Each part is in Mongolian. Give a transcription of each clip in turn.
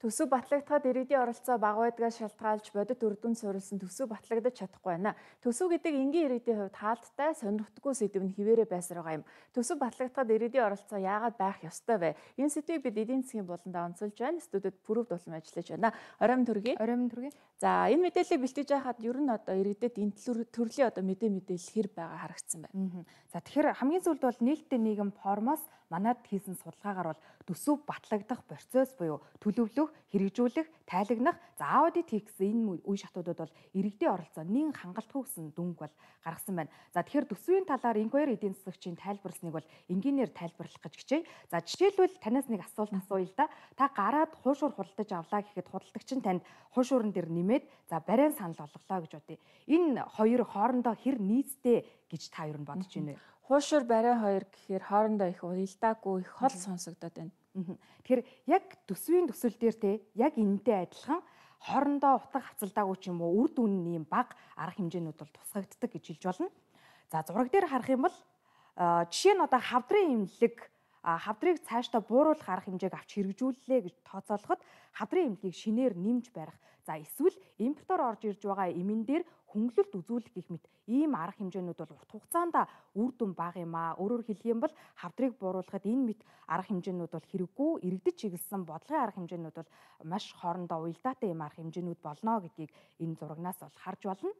Төсөв батлагдахад иргэдийн оролцоо бага байдгаас шалтгаалж бодит үр дүн суурилсан төсөв батлагдаж чадахгүй байна. Төсөв гэдэг энгийн иргэдийн хувьд хаалттай, сонирхтгүй сэдв нь хിവэрэ байсаар байгаа юм. Төсөв батлагдахад иргэдийн оролцоо яагаад байх ёстой вэ? Энэ сэдвийг бид эдийн засгийн болондоо онцолж байна. Студид пүрэв дулам ажиллаж байна. Оройн төргий. Оройн төргий. За энэ мэдээллийг бэлтгэж байхад ер нь одоо иргэдэд энэ төрлийн одоо мэдээ мэдээлэл хэр байгаа харагдсан байна. За тэгэхээр хамгийн сүүлд бол нийтдээ нийгэм формоос манад хийсэн судалгаагаар бол төсөв батлагдах процесс буюу төлөвлөх хэрэгжүүлэх, тайлагнах, за аудит хийх гэсэн энэ үе шатуудад бол иргэдийн оролцоо нэн хангалтгүй гэсэн дүнг бол гаргасан байна. За тэгэхээр төсвийн талаар инквайр эдийн засагчийн тайлбарласныг бол энгийнээр тайлбарлах гэж хичээе. За жишээлбэл танаас нэг асуулт асууя л да. Та гараад хуушуур худалдаж авлаа гэхэд худалдагч нь танд хуушуурн дээр нэмээд за барайн санал олголоо гэж бодъё. Энэ хоёр хоорондоо хэр нийцтэй гэж та юу бодож байна вэ? Хуушур барай хоёр гэхээр хоорондоо их уялдаагүй их хол сонсогдоод байна. Тэгэхээр яг төсвийн төсөл дээр те яг энэтэй адилхан хоорондоо утга хавцалдаагүй ч юм уу үр дүнний юм баг арга хэмжээнүүд бол тусгагддаг гэж хэлж болно. За зураг дээр харах юм бол жишээ нь одоо хавдрын имлэг хавдрыг цаашдаа бууруулах арга хэмжээг авч хэрэгжүүллээ гэж тооцоолоход хавдрын имлэгийг шинээр нэмж барих. За эсвэл импортоор орж ирж байгаа эмэн дээр хөнгөлөлт үзүүлэх гэх мэт ийм арга хэмжээнүүд бол урт хугацаанд үр дүн бага юм аа. Өөрөөр хэлэх юм бол хавдрыг бууруулахад энэ мэт арга хэмжээнүүд бол хэрэггүй иргэдэж чиглэсэн бодлогын арга хэмжээнүүд бол маш хоорондоо уялдаатай юм арга хэмжээнүүд болно гэдгийг энэ зурагнаас бол харж болно.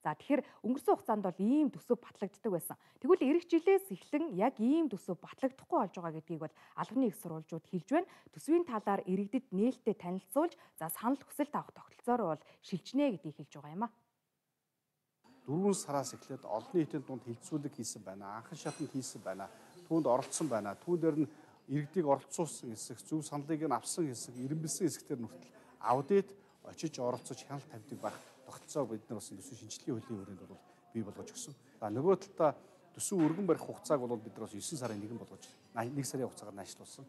За тэгэхээр өнгөрсөн хугацаанд бол ийм төсөв батлагддаг байсан. Тэгвэл эх жилээс эхлэн яг ийм төсөв батлагдахгүй болж байгаа гэдгийг бол албаны их сурвалжууд хэлж байна. Төсвийн талаар иргэдэд нээлттэй танилцуулж за санал хүсэлт авах тогтолцоор бол шилжнэ гэдгийг хэлж байгаа юм а. 4 сараас эхлээд олон нийтийн дунд хилцүүлэг хийсэн байна. Анхан шатанд хийсэн байна. Түүнд оролцсон байна. Түүн дээр нь иргэдийг оролцуулсан хэсэг, зөв саналыг нь авсан хэсэг, ирэмбэлсэн хэсгээр нүртэл аудит очиж оролцож хяналт тавьдаг байх тогтцоо бид нар бас төсөв шинжилгээ хөлийн хүрээнд бол бий болгож өгсөн. За нөгөө талдаа төсөв өргөн барих хугацааг бол бид нар бас 9 сарын 1 болгож 1 сарын хугацаагаар наашлуулсан.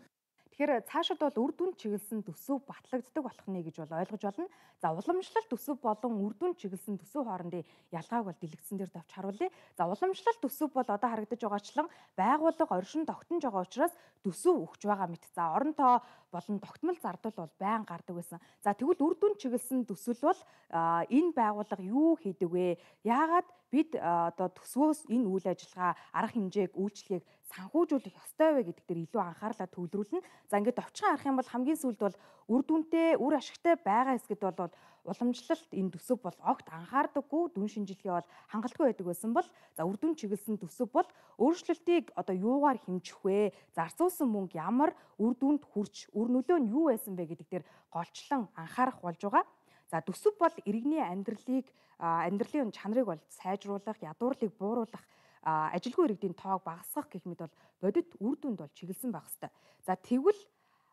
Тэгэхээр цаашид бол үр дүн чиглэсэн төсөв батлагддаг болох нэ гэж бол ойлгож болно. За уламжлалт төсөв болон үр дүн чиглэсэн төсөв хоорондын ялгааг бол дэлгэцэн дээр давч харуулъя. За уламжлалт төсөв бол одоо харагдаж байгаачлан байгууллага оршин тогтнож байгаа учраас төсөв өгч байгаа мэт. За орон тоо болон тогтмол зардал бол байн гардаг байсан. За тэгвэл үр дүн чиглэсэн төсөл бол энэ байгууллага юу хийдэг вэ? Яагаад бид одоо төсвөөс энэ үйл ажиллагаа арга хэмжээг үйлчлэгийг санхүүжүүлэх ёстой вэ гэдэг дээр илүү анхаарлаа төвлөрүүлнэ. За ингээд товчхон харах юм бол хамгийн сүүлд бол үр дүнтэй, үр ашигтай байгаа хэсгэд бол уламжлалт энэ төсөв бол огт анхаардаггүй дүн шинжилгээ бол хангалтгүй байдаг байсан бол за үр дүн чиглэсэн төсөв бол өөрчлөлтийг одоо юугаар хэмжих вэ? Зарцуулсан мөнгө ямар үр дүнд хүрч үр нөлөө нь юу байсан бэ гэдэг дээр голчлон анхаарах болж байгаа. За төсөв бол иргэний амьдралыг амьдралын чанарыг бол сайжруулах, ядуурлыг бууруулах ажилгүй иргэдийн тоог багасгах гэх мэт бол бодит үр дүнд бол чиглэсэн байх хэвээр. За тэгвэл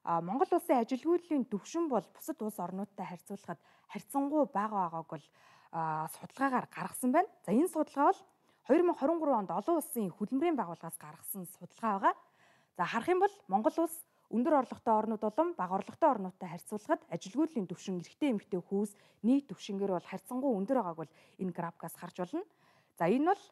Монгол улсын ажилгүйдлийн төвшин бол бусад улс орнуудтай харьцуулахад харьцангуй бага байгааг бол судалгаагаар гаргасан байна. За энэ судалгаа бол 2023 онд олон улсын хөдөлмөрийн байгууллагаас гаргасан судалгаа байгаа. За харах юм бол Монгол улс өндөр орлоготой орнууд болон бага орлоготой орнуудтай харьцуулахад ажилгүйдлийн төвшин эрэгтэй эмэгтэй хүйс нийт төвшингээр бол харьцангуй өндөр байгааг бол энэ графикаас харж болно. За энэ бол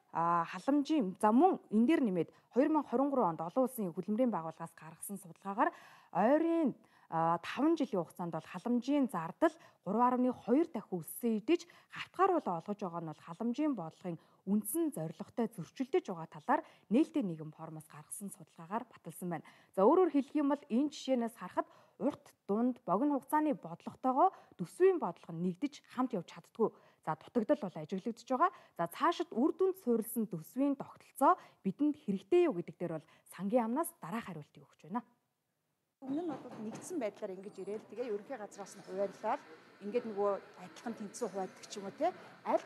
халамжийн за мөн энэ дээр нэмээд 2023 онд олон улсын хөдөлмөрийн байгууллагаас гаргасан судалгаагаар ойрын 5 жилийн хугацаанд бол халамжийн зардал 3.2 дахин өссөн идэж хавтгааруулаа олгож байгаа нь бол халамжийн бодлогын үндсэн зорилготой зөрчилдөж байгаа талаар нээлттэй нийгэм форумоос гаргасан судалгаагаар баталсан байна. За өөрөөр хэлэх юм бол энэ жишээнээс харахад урт дунд богино хугацааны бодлоготойгоо төсвийн бодлого нь нэгдэж хамт явж чаддгүй. За дутагдал бол ажиглагдж байгаа. За цаашид үр дүнд суурилсан төсвийн тогтолцоо бидэнд хэрэгтэй юу гэдэг дээр бол сангийн амнаас дараах хариултыг өгч байна. Өмнө нь бол нэгдсэн байдлаар ингэж ирээл тэгээ ерөнхий газраас нь хуваарлаад ингээд нөгөө адилхан тэнцүү хуваадаг ч юм уу те. Аль